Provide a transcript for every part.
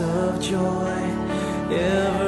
of joy. Ever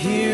Here